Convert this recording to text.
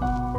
了。